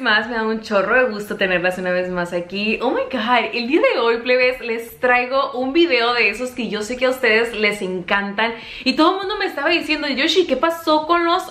más, me da un chorro de gusto tenerlas una vez más aquí. Oh my god, el día de hoy, plebes, les traigo un video de esos que yo sé que a ustedes les encantan. Y todo el mundo me estaba diciendo, Yoshi, ¿qué pasó con los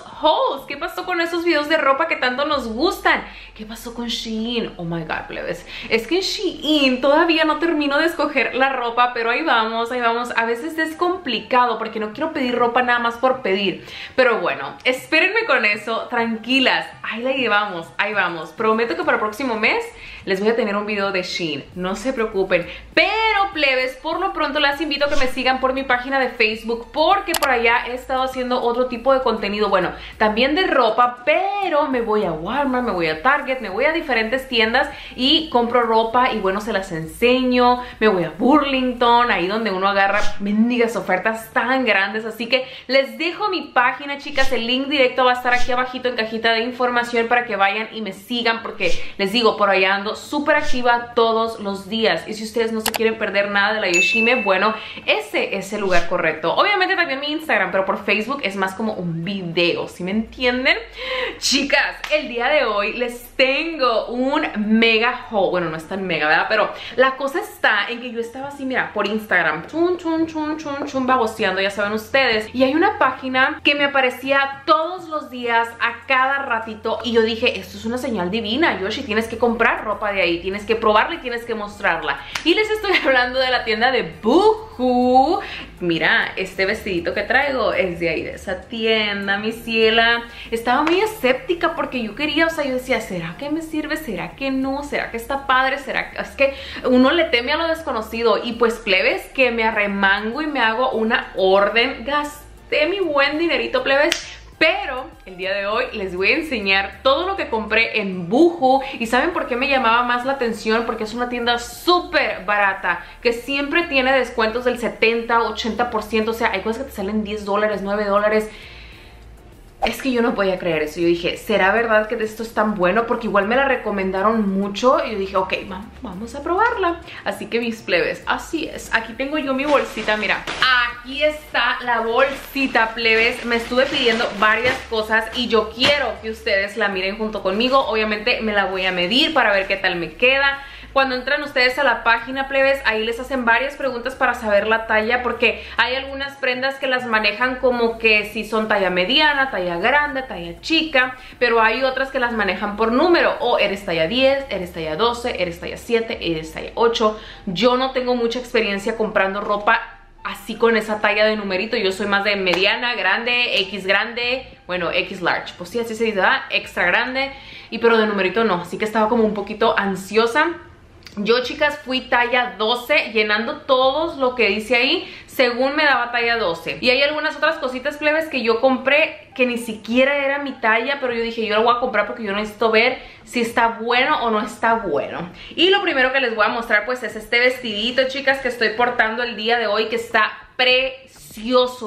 ¿Qué pasó con esos videos de ropa que tanto nos gustan? ¿Qué pasó con Shein? Oh my god, plebes Es que en Shein todavía no termino de escoger la ropa, pero ahí vamos, ahí vamos A veces es complicado porque no quiero pedir ropa nada más por pedir Pero bueno, espérenme con eso, tranquilas Ahí la llevamos, ahí vamos. Prometo que para el próximo mes les voy a tener un video de Shein. No se preocupen. Pero, plebes, por lo pronto las invito a que me sigan por mi página de Facebook porque por allá he estado haciendo otro tipo de contenido. Bueno, también de ropa, pero me voy a Walmart, me voy a Target, me voy a diferentes tiendas y compro ropa y bueno, se las enseño. Me voy a Burlington, ahí donde uno agarra mendigas ofertas tan grandes. Así que les dejo mi página, chicas. El link directo va a estar aquí abajito en cajita de información para que vayan y me sigan porque les digo, por allá ando súper activa todos los días. Y si ustedes no se quieren perder nada de la Yoshime, bueno, ese es el lugar correcto. Obviamente también mi Instagram, pero por Facebook es más como un video, ¿sí me entienden? Chicas, el día de hoy les tengo un mega haul. Bueno, no es tan mega, ¿verdad? Pero la cosa está en que yo estaba así, mira, por Instagram, chun, chun, chun, chun, chun, baboseando, ya saben ustedes. Y hay una página que me aparecía todos los días, a cada ratito, y yo dije, esto es una señal divina, Yoshi, tienes que comprar ropa de ahí, tienes que probarla y tienes que mostrarla. Y les estoy hablando de la tienda de Boohoo. Mira, este vestidito que traigo es de ahí, de esa tienda, mi ciela. Estaba muy escéptica porque yo quería, o sea, yo decía, ¿será que me sirve? ¿Será que no? ¿Será que está padre? ¿Será que...? Es que uno le teme a lo desconocido y pues plebes que me arremango y me hago una orden. Gasté mi buen dinerito, plebes, pero el día de hoy les voy a enseñar todo lo que compré en Buju y ¿saben por qué me llamaba más la atención? Porque es una tienda súper barata que siempre tiene descuentos del 70, 80%, o sea, hay cosas que te salen 10 dólares, 9 dólares es que yo no podía creer eso, yo dije, ¿será verdad que esto es tan bueno? Porque igual me la recomendaron mucho y yo dije, ok, vamos a probarla. Así que mis plebes, así es, aquí tengo yo mi bolsita, mira Aquí está la bolsita, plebes. Me estuve pidiendo varias cosas y yo quiero que ustedes la miren junto conmigo. Obviamente me la voy a medir para ver qué tal me queda cuando entran ustedes a la página, plebes, ahí les hacen varias preguntas para saber la talla, porque hay algunas prendas que las manejan como que si son talla mediana, talla grande, talla chica, pero hay otras que las manejan por número, o eres talla 10, eres talla 12, eres talla 7, eres talla 8. Yo no tengo mucha experiencia comprando ropa así con esa talla de numerito. Yo soy más de mediana, grande, X grande, bueno, X large. Pues sí, así se dice, Extra grande. Y pero de numerito no, así que estaba como un poquito ansiosa. Yo, chicas, fui talla 12, llenando todos lo que dice ahí, según me daba talla 12. Y hay algunas otras cositas plebes que yo compré que ni siquiera era mi talla, pero yo dije, yo lo voy a comprar porque yo necesito ver si está bueno o no está bueno. Y lo primero que les voy a mostrar, pues, es este vestidito, chicas, que estoy portando el día de hoy, que está precioso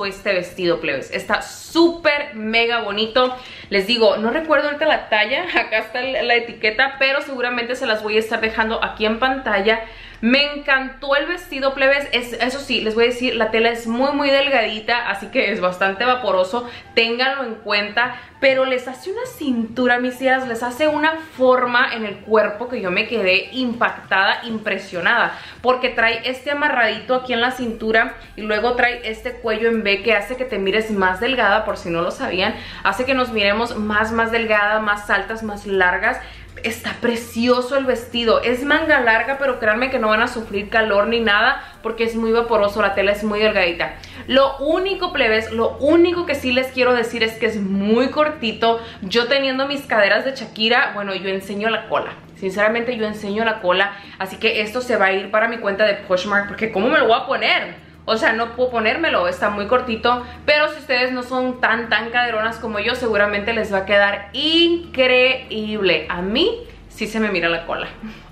este vestido, plebes. Está súper mega bonito. Les digo, no recuerdo ahorita la talla, acá está la etiqueta, pero seguramente se las voy a estar dejando aquí en pantalla. Me encantó el vestido, plebes. Es, eso sí, les voy a decir, la tela es muy, muy delgadita, así que es bastante vaporoso. Ténganlo en cuenta. Pero les hace una cintura, mis les hace una forma en el cuerpo que yo me quedé impactada, impresionada. Porque trae este amarradito aquí en la cintura y luego trae este cuello en B que hace que te mires más delgada, por si no lo sabían. Hace que nos miremos más, más delgada, más altas, más largas Está precioso el vestido, es manga larga pero créanme que no van a sufrir calor ni nada porque es muy vaporoso, la tela es muy delgadita Lo único plebes, lo único que sí les quiero decir es que es muy cortito Yo teniendo mis caderas de Shakira, bueno yo enseño la cola Sinceramente yo enseño la cola, así que esto se va a ir para mi cuenta de Poshmark porque ¿cómo me lo voy a poner? O sea, no puedo ponérmelo, está muy cortito Pero si ustedes no son tan, tan caderonas como yo Seguramente les va a quedar increíble. A mí sí se me mira la cola.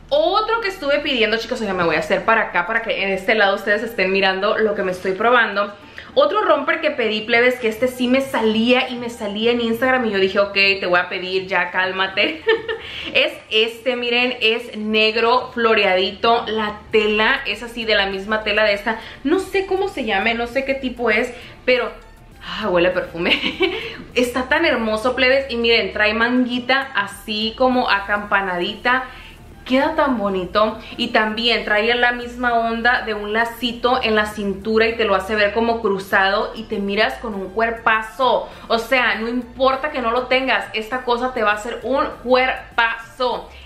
Otro que estuve pidiendo, chicos, ya me voy a hacer para acá para que en este lado ustedes estén mirando lo que me estoy probando otro romper que pedí, plebes, que este sí me salía y me salía en Instagram y yo dije, ok, te voy a pedir, ya cálmate. es este, miren, es negro floreadito. La tela es así de la misma tela de esta. No sé cómo se llame, no sé qué tipo es, pero Ah, huele perfume. Está tan hermoso, plebes. Y miren, trae manguita así como acampanadita queda tan bonito y también trae la misma onda de un lacito en la cintura y te lo hace ver como cruzado y te miras con un cuerpazo, o sea, no importa que no lo tengas, esta cosa te va a hacer un cuerpazo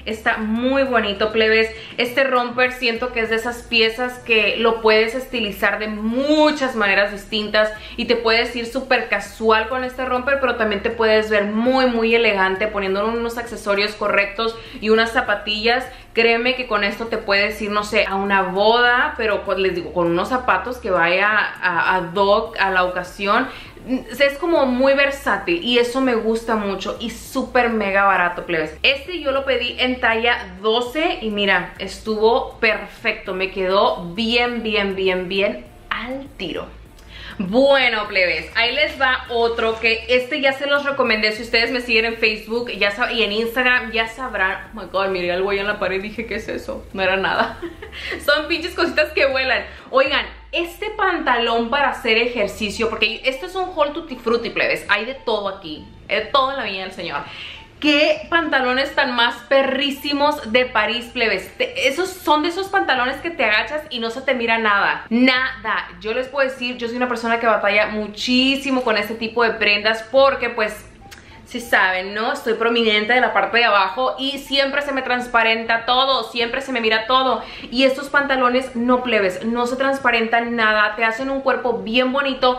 Está muy bonito, plebes. Este romper siento que es de esas piezas que lo puedes estilizar de muchas maneras distintas y te puedes ir súper casual con este romper, pero también te puedes ver muy, muy elegante poniendo unos accesorios correctos y unas zapatillas. Créeme que con esto te puedes ir, no sé, a una boda, pero pues les digo, con unos zapatos que vaya a, a doc a la ocasión es como muy versátil y eso me gusta mucho y súper mega barato, plebes. Este yo lo pedí en talla 12 y mira, estuvo perfecto, me quedó bien, bien, bien, bien al tiro. Bueno, plebes, ahí les va otro que este ya se los recomendé. Si ustedes me siguen en Facebook ya y en Instagram, ya sabrán. Oh my god, miré algo ahí en la pared y dije, ¿qué es eso? No era nada. Son pinches cositas que vuelan. Oigan, este pantalón para hacer ejercicio, porque esto es un haul tutti frutti, plebes. Hay de todo aquí, de todo en la vida del señor. ¿Qué pantalones tan más perrísimos de París, plebes? Esos son de esos pantalones que te agachas y no se te mira nada. Nada. Yo les puedo decir, yo soy una persona que batalla muchísimo con este tipo de prendas porque pues si saben, ¿no? Estoy prominente de la parte de abajo y siempre se me transparenta todo, siempre se me mira todo. Y estos pantalones no plebes, no se transparentan nada, te hacen un cuerpo bien bonito,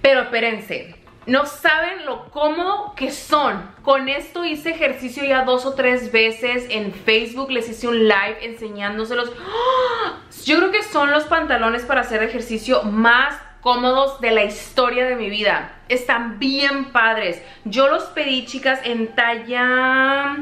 pero espérense, no saben lo cómodo que son. Con esto hice ejercicio ya dos o tres veces en Facebook. Les hice un live enseñándoselos. ¡Ah! Yo creo que son los pantalones para hacer ejercicio más cómodos de la historia de mi vida. Están bien padres. Yo los pedí, chicas, en talla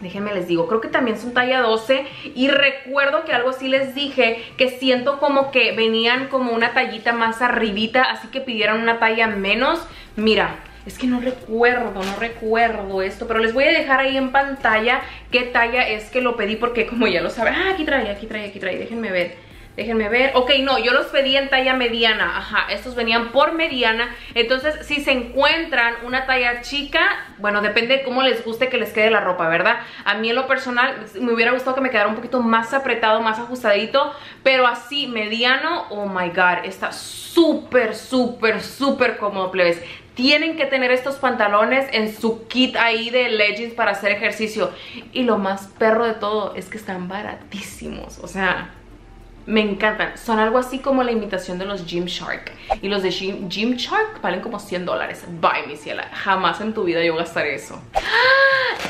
déjenme les digo, creo que también son talla 12 y recuerdo que algo así les dije que siento como que venían como una tallita más arribita, así que pidieran una talla menos. Mira, es que no recuerdo, no recuerdo esto, pero les voy a dejar ahí en pantalla qué talla es que lo pedí porque como ya lo saben, ah, aquí trae, aquí trae, aquí trae, déjenme ver. Déjenme ver. Ok, no, yo los pedí en talla mediana. Ajá, estos venían por mediana. Entonces, si se encuentran una talla chica, bueno, depende de cómo les guste que les quede la ropa, ¿verdad? A mí en lo personal me hubiera gustado que me quedara un poquito más apretado, más ajustadito. Pero así, mediano, oh my God, está súper, súper, súper cómodo, plebes tienen que tener estos pantalones en su kit ahí de leggings para hacer ejercicio. Y lo más perro de todo es que están baratísimos. O sea, me encantan. Son algo así como la imitación de los Gymshark. Y los de Gym, Gymshark valen como 100 dólares. Bye, mi ciela. Jamás en tu vida yo gastaré eso.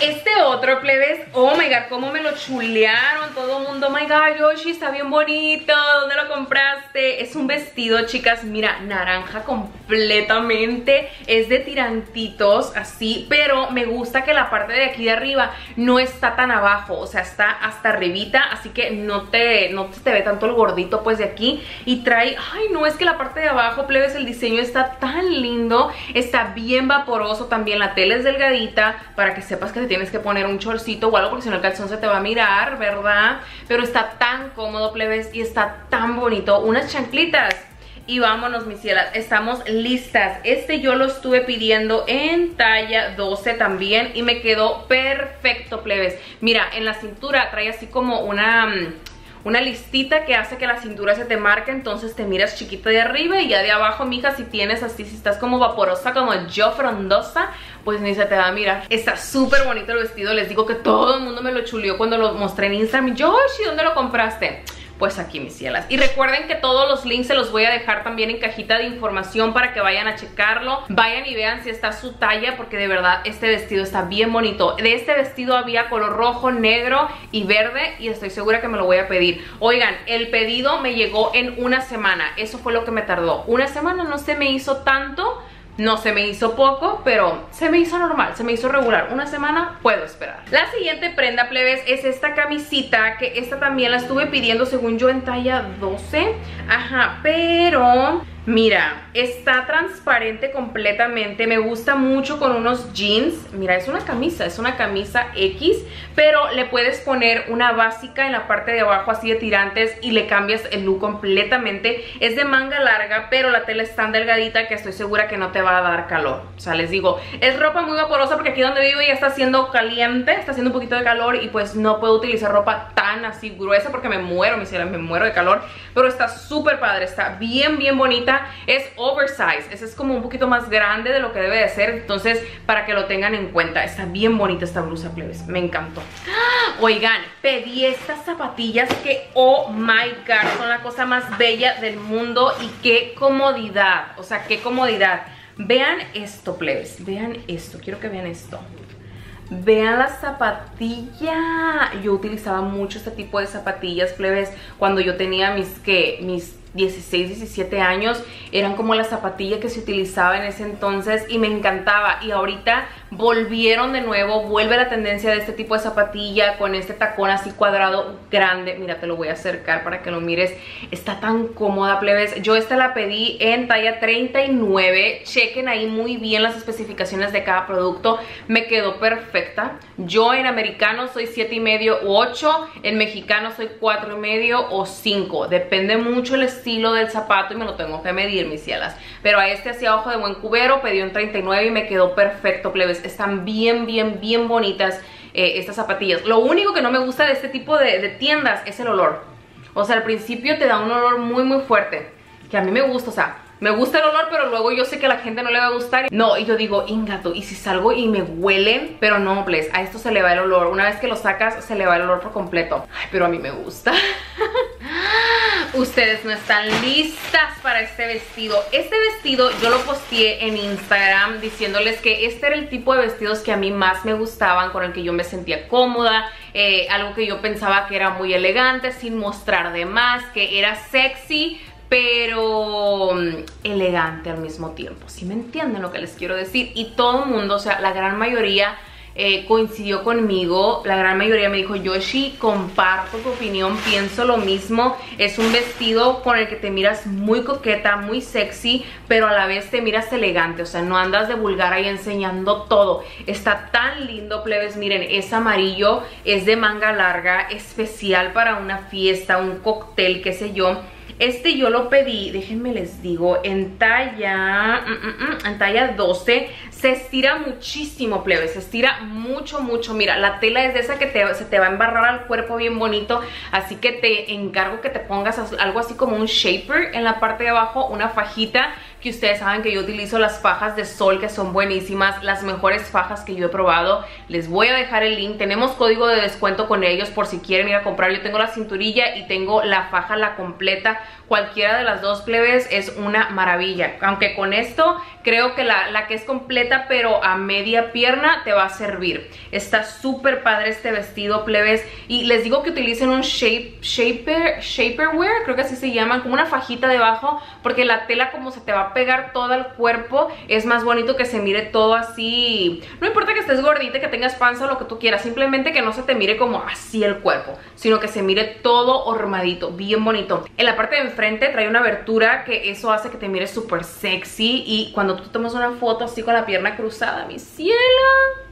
Este otro, plebes. Oh my god, cómo me lo chulearon. Todo el mundo, oh my god, Yoshi, está bien bonito. ¿Dónde lo compraste? Es un vestido, chicas. Mira, naranja completamente. Es de tirantitos, así. Pero me gusta que la parte de aquí de arriba no está tan abajo. O sea, está hasta arribita. Así que no te, no te ve tanto el gordito pues de aquí y trae, ay no, es que la parte de abajo, plebes, el diseño está tan lindo, está bien vaporoso también, la tela es delgadita para que sepas que te tienes que poner un chorcito o algo porque si no el calzón se te va a mirar, ¿verdad? Pero está tan cómodo, plebes, y está tan bonito, unas chanclitas. Y vámonos mis cielas, estamos listas. Este yo lo estuve pidiendo en talla 12 también Y me quedó perfecto plebes. Mira, en la cintura trae así como una mm, una listita que hace que la cintura se te marque, entonces te miras chiquito de arriba y ya de abajo, mija, si tienes así, si estás como vaporosa, como yo frondosa, pues ni se te va a mirar. Está súper bonito el vestido, les digo que todo el mundo me lo chulió cuando lo mostré en Instagram. Yo, ¿dónde lo compraste? Pues aquí mis cielas. Y recuerden que todos los links se los voy a dejar también en cajita de información para que vayan a checarlo. Vayan y vean si está su talla porque de verdad este vestido está bien bonito. De este vestido había color rojo, negro y verde y estoy segura que me lo voy a pedir. Oigan, el pedido me llegó en una semana. Eso fue lo que me tardó. Una semana no se me hizo tanto no se me hizo poco, pero se me hizo normal, se me hizo regular. Una semana puedo esperar. La siguiente prenda, plebes, es esta camisita, que esta también la estuve pidiendo según yo en talla 12. Ajá, pero Mira, está transparente completamente, me gusta mucho con unos jeans, mira es una camisa, es una camisa X, pero le puedes poner una básica en la parte de abajo así de tirantes y le cambias el look completamente, es de manga larga, pero la tela es tan delgadita que estoy segura que no te va a dar calor, o sea les digo, es ropa muy vaporosa porque aquí donde vivo ya está haciendo caliente, está haciendo un poquito de calor y pues no puedo utilizar ropa tan así gruesa porque me muero, me me muero de calor, pero está súper padre, está bien bien bonita es oversize, ese es como un poquito más grande de lo que debe de ser, entonces para que lo tengan en cuenta, está bien bonita esta blusa plebes, me encantó. Oigan, pedí estas zapatillas que oh my god, son la cosa más bella del mundo y qué comodidad, o sea, qué comodidad. Vean esto, plebes, vean esto, quiero que vean esto. Vean la zapatilla. Yo utilizaba mucho este tipo de zapatillas, plebes, cuando yo tenía mis, que Mis 16, 17 años, eran como la zapatilla que se utilizaba en ese entonces y me encantaba. Y ahorita volvieron de nuevo, vuelve la tendencia de este tipo de zapatilla con este tacón así cuadrado grande. Mira, te lo voy a acercar para que lo mires. Está tan cómoda, plebes. Yo esta la pedí en talla 39. Chequen ahí muy bien las especificaciones de cada producto. Me quedó perfecta. Yo en americano soy 7 y medio u 8. En mexicano soy 4 y medio o 5. Depende mucho el estilo del zapato y me lo tengo que medir, mis cielas. Pero a este hacia abajo de buen cubero pedí en 39 y me quedó perfecto, plebes están bien, bien, bien bonitas eh, estas zapatillas. Lo único que no me gusta de este tipo de, de tiendas es el olor. O sea, al principio te da un olor muy, muy fuerte. Que a mí me gusta, o sea, me gusta el olor, pero luego yo sé que a la gente no le va a gustar. No, y yo digo, ingato, y si salgo y me huelen, pero no, please, a esto se le va el olor. Una vez que lo sacas, se le va el olor por completo. Ay, pero a mí me gusta. Ustedes no están listas para este vestido. Este vestido yo lo posteé en Instagram diciéndoles que este era el tipo de vestidos que a mí más me gustaban, con el que yo me sentía cómoda, eh, algo que yo pensaba que era muy elegante, sin mostrar de más, que era sexy, pero mm, elegante al mismo tiempo. Si me entienden lo que les quiero decir? Y todo el mundo, o sea, la gran mayoría eh, coincidió conmigo. La gran mayoría me dijo, Yoshi, comparto tu opinión, pienso lo mismo. Es un vestido con el que te miras muy coqueta, muy sexy, pero a la vez te miras elegante. O sea, no andas de vulgar ahí enseñando todo. Está tan lindo, plebes. Miren, es amarillo, es de manga larga, especial para una fiesta, un cóctel, qué sé yo este yo lo pedí, déjenme les digo, en talla, mm, mm, mm, en talla 12. Se estira muchísimo, plebe, se estira mucho, mucho. Mira, la tela es de esa que se te va a embarrar al cuerpo bien bonito. Así que te encargo que te pongas algo así como un shaper en la parte de abajo, una fajita que ustedes saben que yo utilizo las fajas de sol que son buenísimas, las mejores fajas que yo he probado. Les voy a dejar el link, tenemos código de descuento con ellos por si quieren ir a comprar. Yo tengo la cinturilla y tengo la faja, la completa. Cualquiera de las dos plebes es una maravilla. Aunque con esto creo que la, la que es completa pero a media pierna te va a servir. Está súper padre este vestido plebes y les digo que utilicen un shape, shaper, shaperwear, creo que así se llaman, como una fajita debajo porque la tela como se te va pegar todo el cuerpo, es más bonito que se mire todo así. No importa que estés gordita, que tengas panza o lo que tú quieras, simplemente que no se te mire como así el cuerpo, sino que se mire todo hormadito, bien bonito. En la parte de enfrente trae una abertura que eso hace que te mires súper sexy y cuando tú tomas una foto así con la pierna cruzada, mi cielo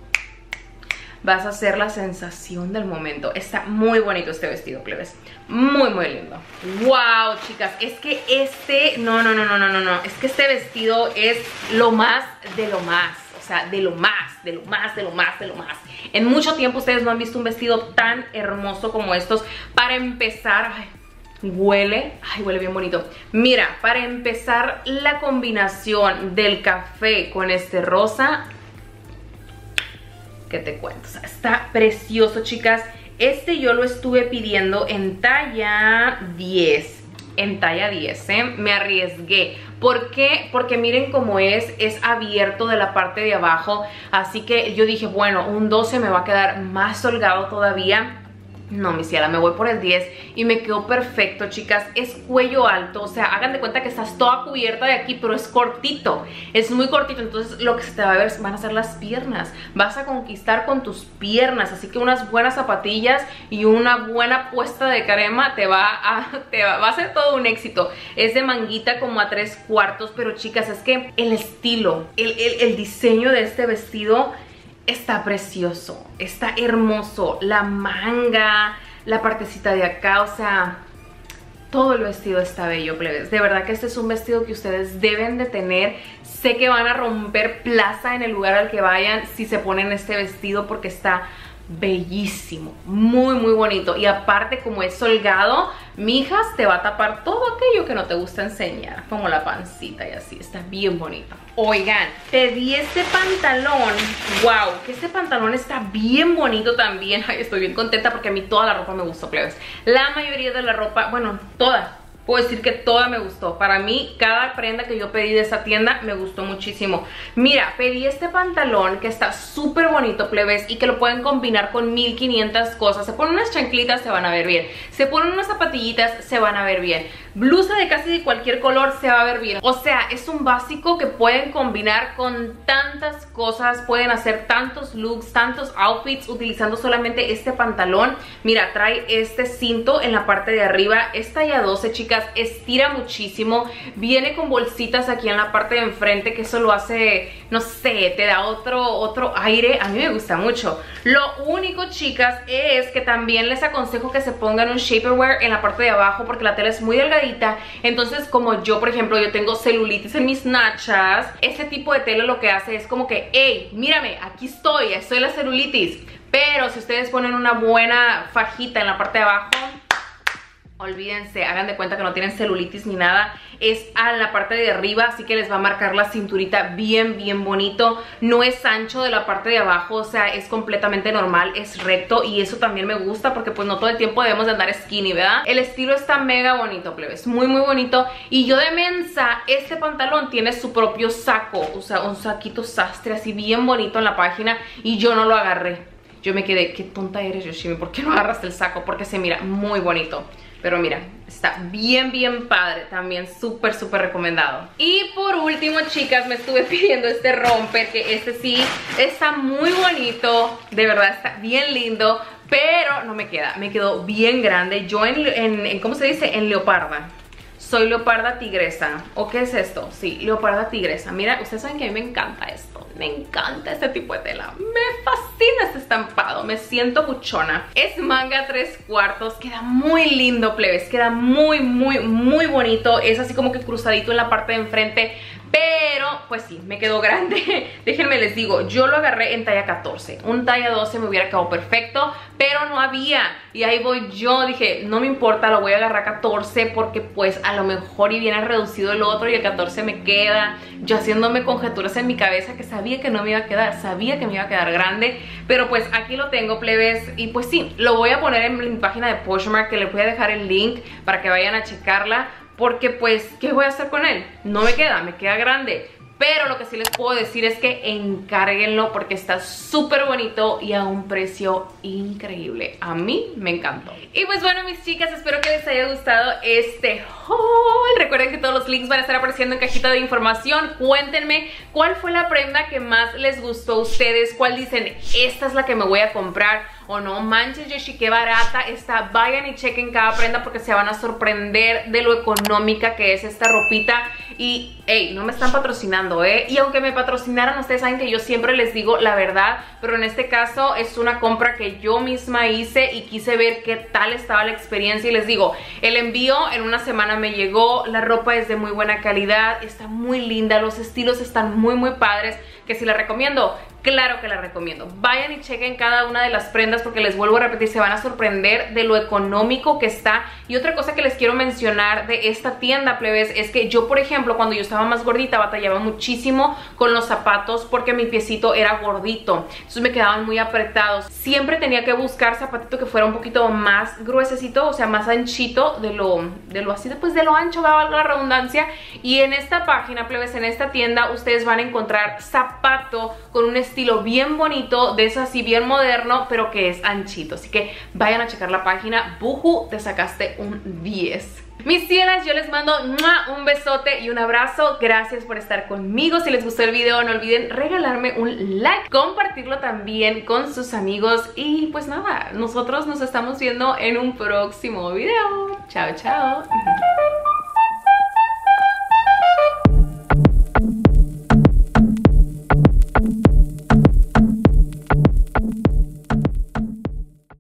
vas a hacer la sensación del momento. Está muy bonito este vestido, plebes. Muy, muy lindo. Wow, chicas, es que este, no, no, no, no, no, no, no. Es que este vestido es lo más de lo más. O sea, de lo más, de lo más, de lo más, de lo más. En mucho tiempo ustedes no han visto un vestido tan hermoso como estos. Para empezar, ay, huele, ay, huele bien bonito. Mira, para empezar la combinación del café con este rosa, que te cuento. está precioso, chicas. Este yo lo estuve pidiendo en talla 10. En talla 10, ¿eh? Me arriesgué. ¿Por qué? Porque miren cómo es, es abierto de la parte de abajo. Así que yo dije, bueno, un 12 me va a quedar más holgado todavía no, mi ciela, me voy por el 10 y me quedó perfecto, chicas. Es cuello alto, o sea, hagan de cuenta que estás toda cubierta de aquí, pero es cortito. Es muy cortito, entonces lo que se te va a ver van a ser las piernas. Vas a conquistar con tus piernas, así que unas buenas zapatillas y una buena puesta de crema te va a, te va, a ser todo un éxito. Es de manguita como a tres cuartos, pero chicas, es que el estilo, el, el diseño de este vestido está precioso, está hermoso. La manga, la partecita de acá, o sea, todo el vestido está bello, plebes. De verdad que este es un vestido que ustedes deben de tener. Sé que van a romper plaza en el lugar al que vayan si se ponen este vestido porque está bellísimo, muy muy bonito y aparte como es holgado, mijas te va a tapar todo aquello que no te gusta enseñar, como la pancita y así, está bien bonito. Oigan, pedí este pantalón, wow, que este pantalón está bien bonito también, estoy bien contenta porque a mí toda la ropa me gustó, plebes. La mayoría de la ropa, bueno, toda, Puedo decir que toda me gustó. Para mí, cada prenda que yo pedí de esa tienda me gustó muchísimo. Mira, pedí este pantalón que está súper bonito, plebes, y que lo pueden combinar con 1500 cosas. Se ponen unas chanclitas, se van a ver bien. Se ponen unas zapatillitas, se van a ver bien. Blusa de casi cualquier color se va a ver bien. O sea, es un básico que pueden combinar con tantas cosas. Pueden hacer tantos looks, tantos outfits utilizando solamente este pantalón. Mira, trae este cinto en la parte de arriba. Es talla 12, chicas. Estira muchísimo. Viene con bolsitas aquí en la parte de enfrente que eso lo hace, no sé, te da otro, otro aire. A mí me gusta mucho. Lo único, chicas, es que también les aconsejo que se pongan un shapewear en la parte de abajo porque la tela es muy entonces como yo por ejemplo yo tengo celulitis en mis nachas Este tipo de tela lo que hace es como que hey mírame aquí estoy estoy la celulitis pero si ustedes ponen una buena fajita en la parte de abajo olvídense, hagan de cuenta que no tienen celulitis ni nada, es a la parte de arriba, así que les va a marcar la cinturita bien, bien bonito, no es ancho de la parte de abajo, o sea, es completamente normal, es recto y eso también me gusta porque pues no todo el tiempo debemos de andar skinny, ¿verdad? El estilo está mega bonito, plebes, muy, muy bonito y yo de mensa, este pantalón tiene su propio saco, o sea, un saquito sastre así bien bonito en la página y yo no lo agarré. Yo me quedé, qué tonta eres Yoshimi, ¿por qué no agarraste el saco? Porque se mira muy bonito. Pero mira, está bien, bien padre. También súper, súper recomendado. Y por último, chicas, me estuve pidiendo este romper. Que este sí está muy bonito. De verdad, está bien lindo. Pero no me queda. Me quedó bien grande. Yo en, en, ¿cómo se dice? En leoparda soy leoparda tigresa. ¿O qué es esto? Sí, leoparda tigresa. Mira, ustedes saben que a mí me encanta esto. Me encanta este tipo de tela. Me fascina este estampado. Me siento buchona. Es manga tres cuartos. Queda muy lindo, plebes. Queda muy, muy, muy bonito. Es así como que cruzadito en la parte de enfrente. Pero, pues sí, me quedó grande. Déjenme les digo, yo lo agarré en talla 14. Un talla 12 me hubiera quedado perfecto, pero no había. Y ahí voy yo, dije, no me importa, lo voy a agarrar 14 porque pues a lo mejor y viene reducido el otro y el 14 me queda. Yo haciéndome conjeturas en mi cabeza que sabía que no me iba a quedar, sabía que me iba a quedar grande. Pero pues aquí lo tengo, plebes. Y pues sí, lo voy a poner en mi página de Poshmark que les voy a dejar el link para que vayan a checarla porque pues, ¿qué voy a hacer con él? No me queda, me queda grande. Pero lo que sí les puedo decir es que encárguenlo porque está súper bonito y a un precio increíble. A mí me encantó. Y pues bueno, mis chicas, espero que les haya gustado este haul. Recuerden que todos los links van a estar apareciendo en cajita de información. Cuéntenme cuál fue la prenda que más les gustó a ustedes. ¿Cuál dicen, esta es la que me voy a comprar? O no manches Yoshi, qué barata está, vayan y chequen cada prenda porque se van a sorprender de lo económica que es esta ropita. Y, hey, no me están patrocinando, ¿eh? Y aunque me patrocinaran, ustedes saben que yo siempre les digo la verdad, pero en este caso es una compra que yo misma hice y quise ver qué tal estaba la experiencia. Y les digo, el envío en una semana me llegó, la ropa es de muy buena calidad, está muy linda, los estilos están muy muy padres, que si la recomiendo, claro que la recomiendo. Vayan y chequen cada una de las prendas porque les vuelvo a repetir, se van a sorprender de lo económico que está. Y otra cosa que les quiero mencionar de esta tienda, plebes, es que yo, por ejemplo, cuando yo estaba más gordita, batallaba muchísimo con los zapatos porque mi piecito era gordito. Entonces me quedaban muy apretados. Siempre tenía que buscar zapatito que fuera un poquito más gruesecito, o sea, más anchito de lo, de lo así, después de lo ancho, va la redundancia. Y en esta página, plebes, en esta tienda, ustedes van a encontrar zapato con un estilo estilo bien bonito, de eso así bien moderno, pero que es anchito. Así que vayan a checar la página. Buju, te sacaste un 10. Mis cielas, yo les mando un besote y un abrazo. Gracias por estar conmigo. Si les gustó el video, no olviden regalarme un like, compartirlo también con sus amigos. Y pues nada, nosotros nos estamos viendo en un próximo video. Chao, chao.